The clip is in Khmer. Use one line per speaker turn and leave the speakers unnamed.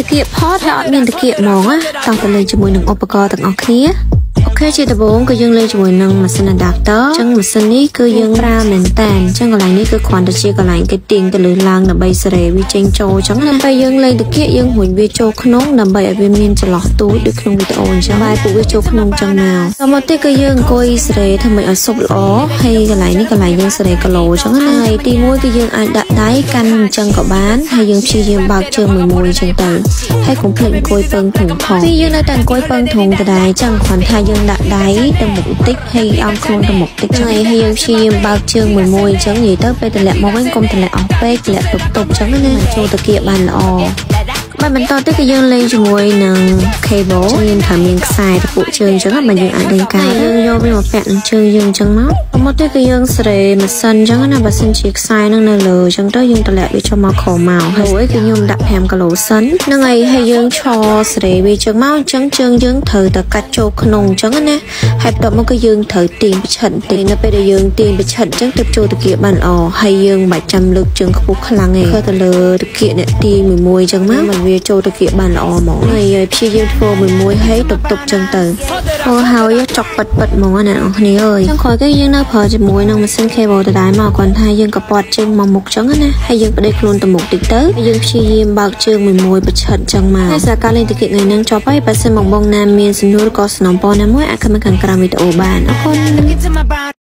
តាគៀកផតហើយអត់មានតាគៀកហ្មងណាតោះទៅលេងជាមួយនឹងឧបករណ៍ទាំងអស់គ្នាអូ ខេជាដំបូងគឺយើងលេងជាមួយនឹងម៉ាស៊ីន adapter អញ្ចឹងម៉ាស៊ីននេះគឺយើងប្រើមែនតើអញ្ចឹងកន្លែងនេះគឺគ្រាន់តែជាកន្លែងគេទាញទៅលើឡើងដើម្បីសេរីវាចេញចូលអញ្ចឹងណាពេលយើងលេងតាគៀកយើងរួចវាចូលក្នុងដើម្បីឲ្យវាមានចន្លោះទូចដូចក្នុងវីដេអូអញ្ចឹងបែរពួកវាចូលក្នុងអញ្ចឹងមកតមកទៀតគឺយើងអង្គុយសេរីធ្វើម៉េចឲ្យសុបល្អហើយកន្លែងនេះកន្លែងយើងសេរីគីឡូអញ្ចឹងណាហើយទី1គឺយើងអាចដាក់ដៃកាន់អញ្ចឹងក៏បានហើយយើងព្យាយាមបើកជើងមួយមួយអញ្ចឹងទៅហើយកុំភ្លេចអង្គុយពឹងធុងផងពីយើងនៅតែអង្គុយពឹងធុងដដែលអញ្ចឹងគ្រាន់ថាយើងដាក់ដៃទៅមុខបន្តិចហើយអោនខ្លួនទៅមុខបន្តិចហើយហើយយើងព្យាយាមបើកជើងមួយមួយអញ្ចឹងនិយាយទៅពេលតម្លាក់មកវិញកុំតម្លាក់អស់ពេកតម្លាក់ទប់ទប់អញ្ចឹងណាចូលទៅគៀកបានល្អ បាទបន្តទៅគឺយើងលេងជាមួយនឹង cable យើងថាមានខ្សែទៅពួកជើងអញ្ចឹងបាទយើងអាចលេងកាយយើងយកវាមកពាក់នឹងជើងយើងអញ្ចឹងមកបន្ទាប់ទៅគឺយើងសេរីម៉ាស៊ីនអញ្ចឹងណាបើសិនជាខ្សែនឹងនៅលើអញ្ចឹងទៅយើងតម្លាក់វាចុះមកក្រោមមកហើយគឺខ្ញុំដាក់5គីឡូសិនហ្នឹងហើយហើយយើងឈរសេរីវាអញ្ចឹងមកអញ្ចឹងជើងយើងត្រូវតែកាត់ចូលក្នុងអញ្ចឹងណាហើយបន្ទាប់មកគឺយើងត្រូវទាញប្រឆិតបន្តិចនៅពេលដែលយើងទាញប្រឆិតអញ្ចឹងទើបចូលតាគៀកបានល្អហើយយើងមិនបាច់ចាំលើកជើងខ្ពស់ខ្លាំងទេគឺទៅលើតាគៀកអ្នកទាញមួយមួយអញ្ចឹងមកមិនវាចូលតាគៀកបានល្អហ្មងហើយព្យាយាមធ្វើមួយមួយហើយទប់ទប់អញ្ចឹងទៅអូហើយចុកប៉ិតប៉ិតហ្មងណាអ្នកនរគ្នាអើយចុងក្រោយគឺយើងនៅប្រើជាមួយនឹងម៉ាស៊ីន cable ដដែលមកគាត់ថាយើងក៏ពាត់ជើងមកមុខអញ្ចឹងណាហើយយើងបដិខ្លួនទៅមុខតិចទៅយើងព្យាយាមបើកជើងមួយមួយប្រឆិតអញ្ចឹងមកហើយសារការលេងតាគៀកថ្ងៃហ្នឹងចប់ហើយបើសិនបងបងណាមានសំណួរក៏សំណូមពរណាមួយអាចខមមិនខាងក្រោមវីដេអូបានអរគុណ